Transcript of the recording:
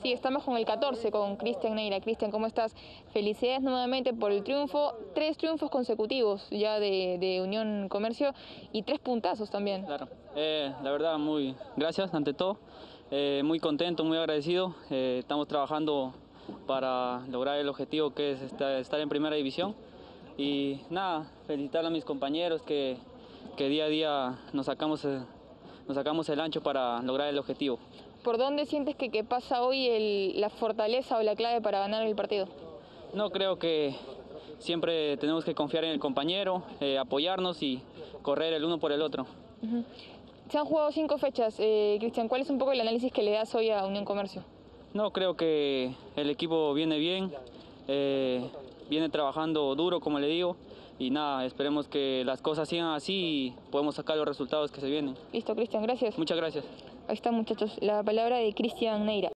Sí, estamos con el 14, con Cristian Neira. Cristian, ¿cómo estás? Felicidades nuevamente por el triunfo. Tres triunfos consecutivos ya de, Unión Comercio y tres puntazos también. Claro, eh, la verdad, muy gracias ante todo. Eh, muy contento, muy agradecido. Eh, estamos trabajando para lograr el objetivo que es estar en primera división. Y nada, felicitar a mis compañeros que, que día a día nos sacamos, nos sacamos el ancho para lograr el objetivo. ¿Por dónde sientes que, que pasa hoy la fortaleza o la clave para ganar el partido? No, creo que siempre tenemos que confiar en el compañero, eh, apoyarnos y correr el uno por el otro. Se han jugado cinco fechas. Eh, Cristian, ¿cuál es un poco el análisis que le das hoy a Unión Comercio? No, creo que el equipo viene bien. Eh, viene trabajando duro, como le digo, y nada, esperemos que las cosas sigan así y podemos sacar los resultados que se vienen. Listo, Cristian, gracias. Muchas gracias. Ahí está, muchachos, la palabra de Cristian Neira.